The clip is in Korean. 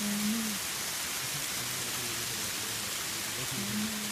음. 음.